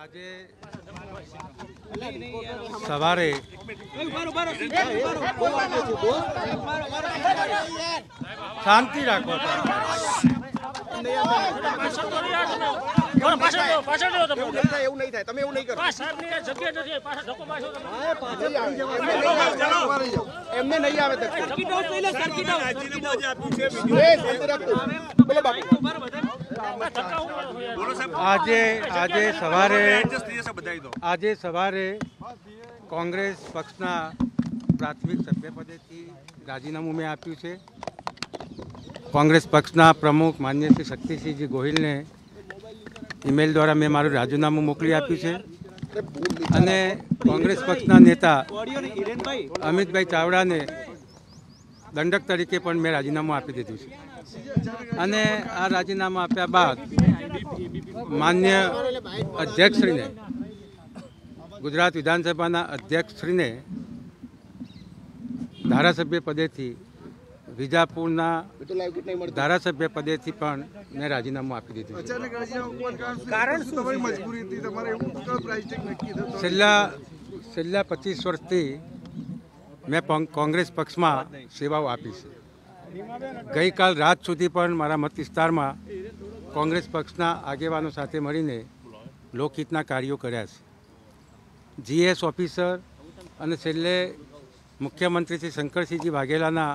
આજે સવારે શાંતિ રાખો. એવું નહીં થાય, તમે એવું નહીં કરો. આ સાહેબની આ જગ્યા નથી પાછળ ધક્કો મારશો તમે. એમને નહીં આવે. બોલો બાપુ આજે આજે સવારે આજે સવારે કોંગ્રેસ પક્ષના પ્રાથમિક સભ્યપદેથી રાજીનામું મેં આપ્યું છે. કોંગ્રેસ પક્ષના પ્રમુખ માન્ય શ્રી શક્તિસિંહજી ગોહિલને ઈમેલ દ્વારા મેં મારું રાજીનામું મોકલી આપ્યું છે. અને કોંગ્રેસ પક્ષના નેતા અમિતભાઈ ચાવડાને દંડક તરીકે પણ મેં રાજીનામું આપી દીધું છે. અને આ રાજીનામું આપ્યા બાદ માન્ય અધ્યક્ષશ્રીને ગુજરાત વિધાનસભાના અધ્યક્ષશ્રીને ધારાસભ્ય પદેથી વિજાપુરના ધારાસભ્ય પદેથી પણ મેં રાજીનામું આપી દીધું છેલ્લા છેલ્લા પચીસ વર્ષથી મેં કોંગ્રેસ પક્ષમાં સેવાઓ આપી છે. ગઈકાલ રાત સુધી પણ મારા મત વિસ્તારમાં કોંગ્રેસ પક્ષના આગેવાનો સાથે મળીને લોકહિતના કાર્યો કર્યા છે. જીએસ ઓફિસર અને છેલ્લે મુખ્યમંત્રી શ્રી શંકરસિંહજી વાઘેલાના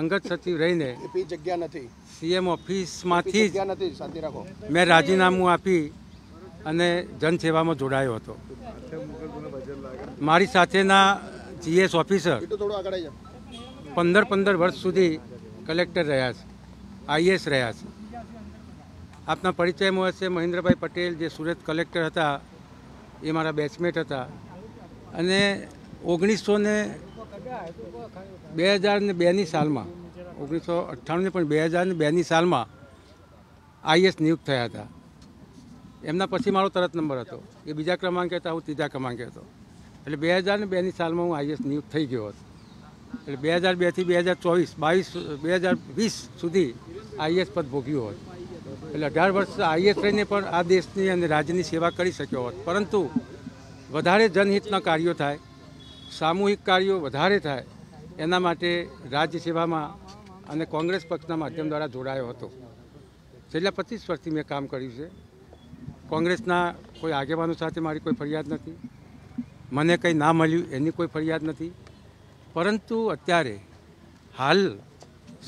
અંગત સચિવ રહીને જગ્યા નથી. સીએમ ઓફિસમાંથી જ નથી રાખો. મેં રાજીનામું આપી અને જનસેવામાં જોડાયો હતો. મારી સાથેના જીએસ ઓફિસર પંદર પંદર વર્ષ સુધી કલેક્ટર રહ્યા છે આઈએસ રહ્યા છે. આપના પરિચયમાં હશે મહેન્દ્રભાઈ પટેલ જે સુરત કલેક્ટર હતા, એ મારા બેચમેટ હતા. અને ઓગણીસો ને બે હજાર ને બેની સાલમાં, ઓગણીસો અઠ્ઠાણું પણ બે હજાર ને બેની સાલમાં આઈએસ નિયુક્ત થયા હતા. એમના પછી મારો તરત નંબર હતો. એ બીજા ક્રમાંકે હતા, હું ત્રીજા ક્રમાંકે હતો. એટલે બે હજાર ને બેની સાલમાં હું આઈએસ નિયુક્ત થઈ ગયો હતો. એટલે બે હજાર બેથી બે હજાર ચોવીસ, બાવીસ, બે હજાર વીસ સુધી આઈએસ પદ ભોગ્યું હોત. એટલે અઢાર વર્ષ આઈએસ રહીને પણ આ દેશની અને રાજ્યની સેવા કરી શક્યો હોત. પરંતુ વધારે જનહિતના કાર્યો થાય, સામૂહિક કાર્યો વધારે થાય, એના માટે રાજ્ય સેવામાં અને કોંગ્રેસ પક્ષના માધ્યમ દ્વારા જોડાયો હતો. છેલ્લા પચીસ વર્ષથી મેં કામ કર્યું છે. કોંગ્રેસના કોઈ આગેવાનો સાથે મારી કોઈ ફરિયાદ નથી. મને કંઈ ના મળ્યું એની કોઈ ફરિયાદ નથી. પરંતુ અત્યારે હાલ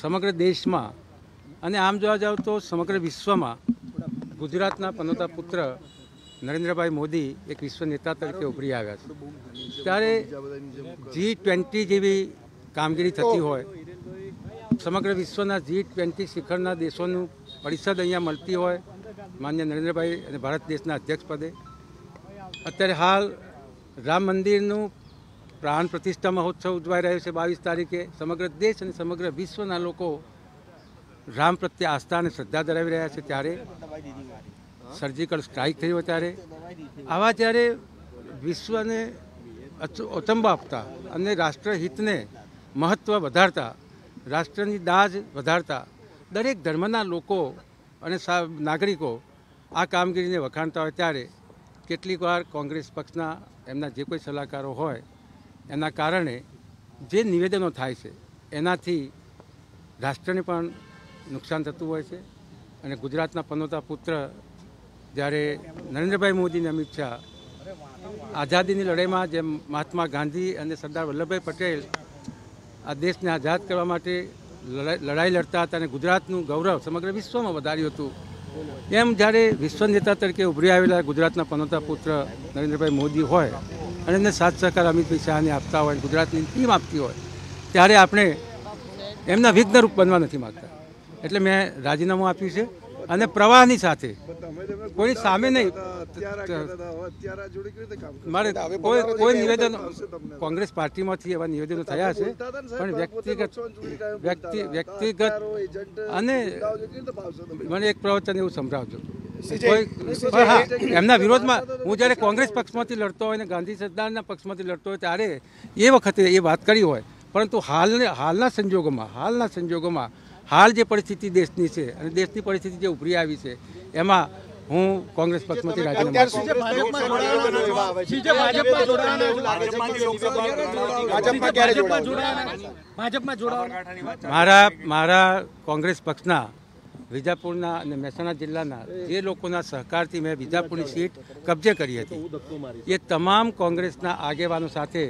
સમગ્ર દેશમાં અને આમ જોવા જાવ તો સમગ્ર વિશ્વમાં ગુજરાતના પનોતા પુત્ર નરેન્દ્રભાઈ મોદી એક વિશ્વ નેતા તરીકે ઉભરી આવ્યા છે. ત્યારે જી ટ્વેન્ટી જેવી કામગીરી થતી હોય, સમગ્ર વિશ્વના જી ટ્વેન્ટી શિખરના દેશોનું પરિષદ અહીંયા મળતી હોય, માન્ય નરેન્દ્રભાઈ અને ભારત દેશના અધ્યક્ષ પદે. અત્યારે હાલ રામ મંદિરનું પ્રાણ પ્રતિષ્ઠા મહોત્સવ ઉજવાઈ રહ્યો છે બાવીસ તારીખે. સમગ્ર દેશ અને સમગ્ર વિશ્વના લોકો રામ પ્રત્યે આસ્થા અને શ્રદ્ધા ધરાવી રહ્યા છે ત્યારે સર્જિકલ સ્ટ્રાઇક થયો ત્યારે આવા જ્યારે વિશ્વને અચ- અચંબો આપતા અને રાષ્ટ્રહિતને મહત્ત્વ વધારતા, રાષ્ટ્રની દાજ વધારતા, દરેક ધર્મના લોકો અને નાગરિકો આ કામગીરીને વખાણતા હોય ત્યારે કેટલીક વાર કોંગ્રેસ પક્ષના એમના જે કોઈ સલાહકારો હોય એના કારણે જે નિવેદનો થાય છે, એનાથી રાષ્ટ્રને પણ નુકસાન થતું હોય છે અને ગુજરાતના પનોતા પુત્ર જ્યારે નરેન્દ્રભાઈ મોદી અને અમિત શાહ આઝાદીની લડાઈમાં જેમ મહાત્મા ગાંધી અને સરદાર વલ્લભભાઈ પટેલ આ દેશને આઝાદ કરવા માટે લડાઈ લડતા હતા અને ગુજરાતનું ગૌરવ સમગ્ર વિશ્વમાં વધાર્યું હતું, એમ જ્યારે વિશ્વ નેતા તરીકે ઉભરી આવેલા ગુજરાતના પનોતા પુત્ર નરેન્દ્રભાઈ મોદી હોય અને એને સાથ સહકાર અમિતભાઈ શાહને આપતા હોય ગુજરાતની ટીમ આપતી હોય, ત્યારે આપણે એમના વિઘ્નરૂપ બનવા નથી માગતા એટલે મેં રાજીનામું આપ્યું છે અને પ્રવાહની સાથે કોઈ સામે નહીં મારે કોઈ કોઈ નિવેદન કોંગ્રેસ પાર્ટીમાંથી એવા નિવેદનો થયા છે, પણ વ્યક્તિગત વ્યક્તિ વ્યક્તિગત અને? મને એક પ્રવચન એવું સંભળાવજો કોઈ એમના વિરોધમાં હું જ્યારે કોંગ્રેસ પક્ષમાંથી લડતો હોય ને ગાંધી સરદારના પક્ષમાંથી લડતો હોય ત્યારે એ વખતે એ વાત કરી હોય. પરંતુ હાલને હાલના સંજોગોમાં હાલના સંજોગોમાં હાલ જે પરિસ્થિતિ દેશની છે અને દેશની પરિસ્થિતિ જે ઉભરી આવી છે એમાં હું કોંગ્રેસ પક્ષમાંથી રાજીનામું મારા મારા કોંગ્રેસ પક્ષના વિજાપુરના અને મહેસાણા જિલ્લાના જે લોકોના સહકારથી મેં વિજાપુરની સીટ કબજે કરી હતી, એ તમામ કોંગ્રેસના આગેવાનો સાથે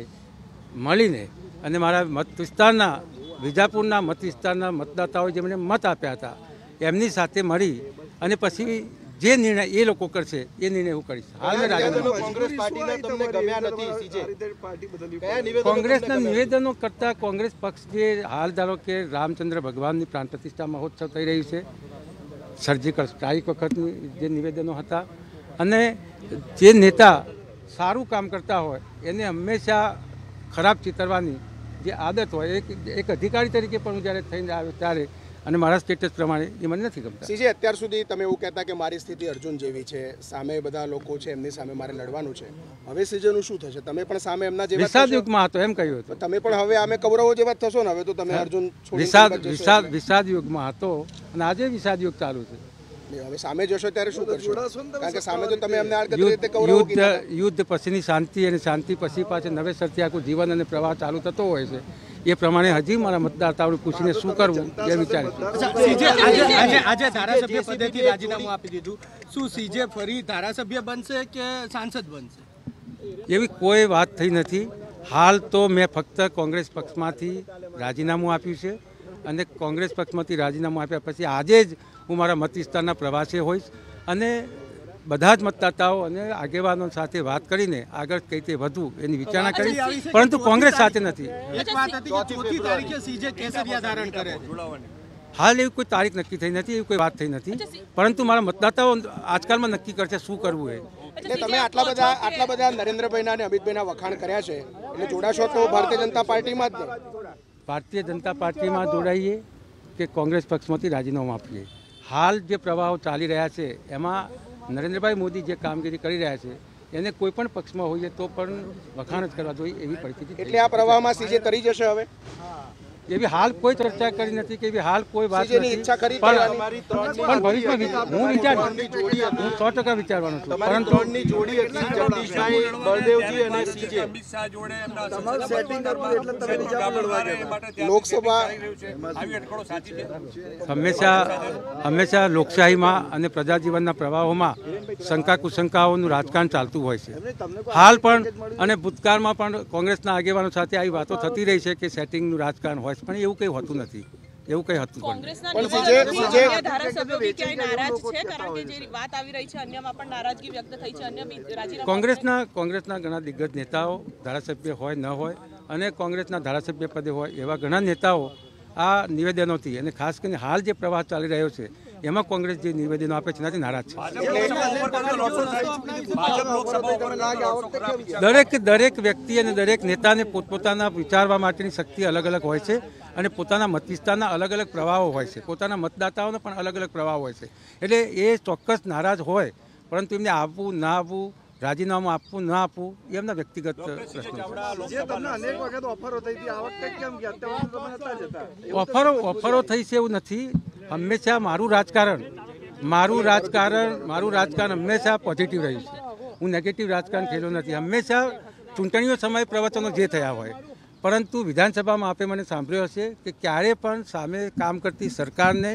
મળીને અને મારા મત વિસ્તારના વિજાપુરના મત વિસ્તારના મતદાતાઓ જેમણે મત આપ્યા હતા, એમની સાથે મળી અને પછી જે નિર્ણય એ લોકો કરશે એ નિર્ણય હું કરીશ. હાલ કોંગ્રેસના નિવેદનો કરતા કોંગ્રેસ પક્ષ જે હાલ ધારો કે રામચંદ્ર ભગવાનની પ્રાણ પ્રતિષ્ઠા મહોત્સવ થઈ રહ્યું છે સર્જિકલ સ્ટ્રાઇક વખતની જે નિવેદનો હતા. અને જે નેતા સારું કામ કરતા હોય એને હંમેશા ખરાબ ચિતરવાની જે આદત હોય એક એક અધિકારી તરીકે પણ હું જ્યારે થઈને આવ્યો ત્યારે અને મારા સ્ટેટસ પ્રમાણે એ મને નથી ગમતા. સીજે અત્યાર સુધી તમે એવું કહેતા કે મારી સ્થિતિ અર્જુન જેવી છે સામે બધા લોકો છે એમની સામે મારે લડવાનું છે. હવે સીજેનું શું થશે? તમે પણ સામે એમના જેવા વિષાદ યુગમાં હતો એમ કહ્યું હતું. તમે પણ હવે આમે કૌરવો જેવા થશો ને? હવે તો તમે અર્જુન વિષાદ વિષાદ વિષાદ યુગમાં હતો અને આજે વિષાદ યુગ ચાલુ છે. નહીં, હવે સામે જશો ત્યારે શું કરશો? કારણ કે સામે તો તમે અમને આડકતરી યુદ્ધ રીતે કૌરવો યુદ્ધ યુદ્ધ પછીની શાંતિ અને શાંતિ પછી પાછળ નવેસરથી આખું જીવન અને પ્રવાહ ચાલુ થતો હોય છે. એ પ્રમાણે હજી મારા મતદાતાઓને પૂછીને શું કરવું એ વિચારે સીજે આજે આજે આજે ધારાસભ્ય પદેથી રાજીનામું આપી દીધું. શું સીજે ફરી ધારાસભ્ય બનશે કે સાંસદ બનશે? એવી કોઈ વાત થઈ નથી. હાલ તો મેં ફક્ત કોંગ્રેસ પક્ષમાંથી રાજીનામું આપ્યું છે અને કોંગ્રેસ પક્ષમાંથી રાજીનામું આપ્યા પછી આજે જ હું મારા મત વિસ્તારના પ્રવાસે હોઈશ. અને બધા જ મતદાતાઓ અને આગેવાનો સાથે વાત કરીને આગળ કઈ રીતે વધુ એની વિચારણા કરી. પરંતુ કોંગ્રેસ સાથે નથી. એક વાત હતી કે ચોથી તારીખે સીજે કેસરિયા ધારણ કરે. છે હાલ એવી કોઈ તારીખ નક્કી થઈ નથી એવી કોઈ વાત થઈ નથી. પરંતુ મારા મતદાતાઓ આજકાલમાં નક્કી કરશે શું કરવું એ. એટલે તમે આટલા બધા આટલા બધા નરેન્દ્રભાઈના અને અમિતભાઈના વખાણ કર્યા છે. એટલે જોડાશો તો ભારતીય જનતા પાર્ટીમાં જ ભારતીય જનતા પાર્ટીમાં જોડાઈએ કે કોંગ્રેસ પક્ષમાંથી રાજીનામું આપીએ. હાલ જે પ્રવાહો ચાલી રહ્યા છે એમાં નરેન્દ્રભાઈ મોદી જે કામગીરી કરી રહ્યા છે એને કોઈ પણ પક્ષમાં હોઈએ તો પણ વખાણ જ કરવા જોઈએ એવી પરિસ્થિતિ એટલે આ પ્રવાહમાં સીજે તરી જશે હવે? એવી હાલ કોઈ ચર્ચા કરી નથી કે એવી હાલ કોઈ વાત નથી. પણ ભવિષ્યમાં હું વિચાર હું સો ટકા વિચારવાનો છું. પરંતુ લોકસભા હંમેશા હંમેશા લોકશાહીમાં અને પ્રજાજીવનના પ્રવાહોમાં શંકા કુશંકાઓનું રાજકારણ ચાલતું હોય છે. હાલ પણ અને ભૂતકાળમાં પણ કોંગ્રેસના આગેવાનો સાથે આવી વાતો થતી રહી છે કે સેટિંગનું રાજકારણ હોય છે. પણ એવું કંઈ હોતું નથી. એવું કંઈ હતું પણ કોંગ્રેસના પણ નેતાઓ સીજે- બી સીજે- અન્ય ધારાસભ્યો બી ક્યાંય નારાજ છે? કારણ કે જે વાત આવી રહી છે અન્યમાં પણ નારાજગી વ્યક્ત થઈ છે. અન્ય બી કોંગ્રેસના કોંગ્રેસના ઘણા દિગ્ગજ નેતાઓ ધારાસભ્ય હોય ન હોય અને કોંગ્રેસના ધારાસભ્ય પદે હોય એવા ઘણા નેતાઓ આ નિવેદનોથી અને ખાસ કરીને હાલ જે પ્રવાહ ચાલી રહ્યો છે એમાં કોંગ્રેસ જે નિવેદનો આપે છે એનાથી નારાજ છે. દરેક દરેક વ્યક્તિ અને દરેક નેતાને પોતપોતાના વિચારવા માટેની શક્તિ અલગ અલગ હોય છે અને પોતાના મત વિસ્તારના અલગ અલગ પ્રવાહો હોય છે. પોતાના મતદાતાઓનો પણ અલગ અલગ પ્રવાહ હોય છે. એટલે એ ચોક્કસ નારાજ હોય પરંતુ એમને આપવું ના આવવું રાજીનામું આપવું ના આપવું એ એમના વ્યક્તિગત પ્રશ્નો ઓફરો ઓફરો થઈ છે એવું નથી. હંમેશા મારું રાજકારણ મારું રાજકારણ મારું રાજકારણ હંમેશા પોઝિટિવ રહ્યું છે. હું નેગેટિવ રાજકારણ ખેલો નથી. હંમેશા ચૂંટણીઓ સમયે પ્રવચનો જે થયા હોય. પરંતુ વિધાનસભામાં આપે મને સાંભળ્યો હશે કે ક્યારે પણ સામે કામ કરતી સરકારને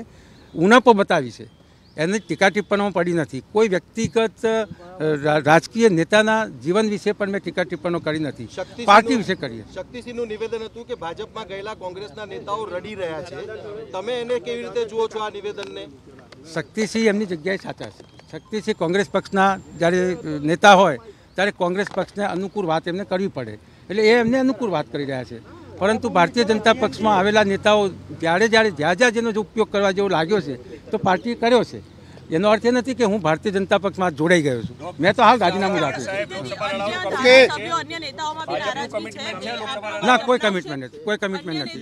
ઉણપો બતાવી છે. એની ટીકા ટિપ્પણીઓ પડી નથી. કોઈ વ્યક્તિગત રાજકીય નેતાના જીવન વિશે પણ મેં ટીકા ટિપ્પણીઓ કરી નથી. પાર્ટી વિશે કરી. શક્તિસિંહનું નિવેદન હતું કે ભાજપમાં ગયેલા કોંગ્રેસના નેતાઓ રડી રહ્યા છે. તમે એને કેવી રીતે જુઓ છો આ નિવેદનને? શક્તિસિંહ એમની જગ્યાએ સાચા છે. શક્તિસિંહ કોંગ્રેસ પક્ષના જ્યારે નેતા હોય ત્યારે કોંગ્રેસ પક્ષને અનુકૂળ વાત એમને કરવી પડે. એટલે એ એમને અનુકૂળ વાત કરી રહ્યા છે. પરંતુ ભારતીય જનતા પક્ષમાં આવેલા નેતાઓ જ્યારે જ્યારે જ્યાં જ્યાં જેનો જો ઉપયોગ કરવા જેવો લાગ્યો છે તો પાર્ટીએ કર્યો છે. એનો અર્થ એ નથી કે હું ભારતીય જનતા પક્ષમાં જોડાઈ ગયો છું. મેં તો હાલ રાજીનામું રાખ્યું છે. ના કોઈ કમિટમેન્ટ નથી. કોઈ કમિટમેન્ટ નથી.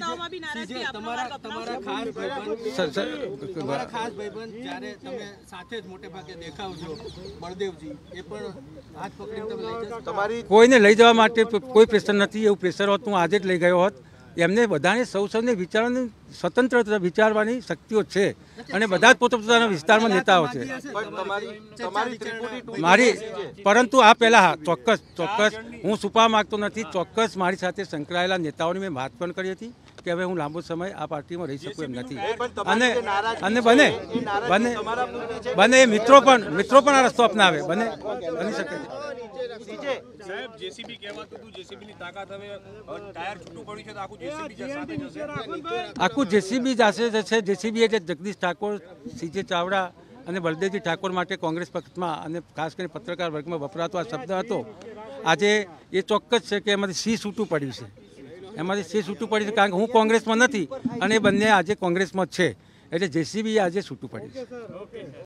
કોઈને લઈ જવા માટે કોઈ પ્રેશર નથી એવું પ્રેશર હોત હું આજે જ લઈ ગયો હોત. એમને બધાને સૌ સૌને વિચારવાની સ્વતંત્ર વિચારવાની શક્તિઓ છે અને બધા જ પોતપોતાના વિસ્તારમાં નેતાઓ છે. મારી પરંતુ આ પહેલા હા ચોક્કસ ચોક્કસ. હું છુપા માંગતો નથી. ચોક્કસ મારી સાથે સંકળાયેલા નેતાઓની મેં વાત પણ કરી હતી કે હવે હું લાંબો સમય આ પાર્ટીમાં રહી શકું એમ નથી. અને અને બને બને બને એ મિત્રો પણ મિત્રો પણ આ રસ્તો અપનાવે. બને બની શકે છે. સાહેબ જેસીબી કહેવાતું હતું. જેસીબી ની તાકાત હવે ટાયર છૂટું પડ્યું છે તો આખું જેસીબી સાથે જશે. આખું જેસીબી જાશે જશે જેસીબી એટલે જગદીશ ઠાકોર સીજે ચાવડા અને બળદેવજી ઠાકોર માટે કોંગ્રેસ પક્ષમાં અને ખાસ કરીને પત્રકાર વર્ગમાં વપરાતો આ શબ્દ હતો. આજે એ ચોક્કસ છે કે એમાંથી સી છૂટું પડ્યું છે. એમાંથી સી છૂટું પડ્યું છે કારણ કે હું કોંગ્રેસમાં નથી અને એ બંને આજે કોંગ્રેસમાં જ છે. એટલે જેસીબી આજે છૂટું પડ્યું છે.